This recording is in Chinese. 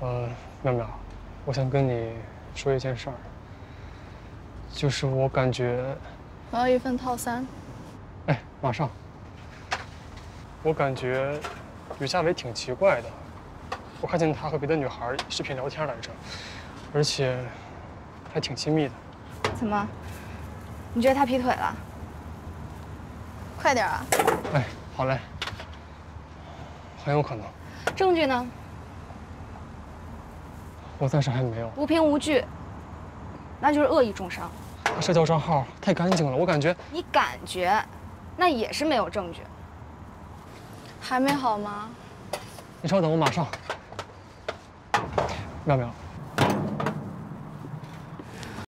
呃，妙妙，我想跟你说一件事儿，就是我感觉，我要一份套餐。哎，马上。我感觉吕佳伟挺奇怪的，我看见他和别的女孩视频聊天来着，而且还挺亲密的。怎么？你觉得他劈腿了？快点啊！哎，好嘞，很有可能。证据呢？我暂时还没有。无凭无据，那就是恶意重伤。他社交账号太干净了，我感觉。你感觉，那也是没有证据。还没好吗？你稍等，我马上。妙妙，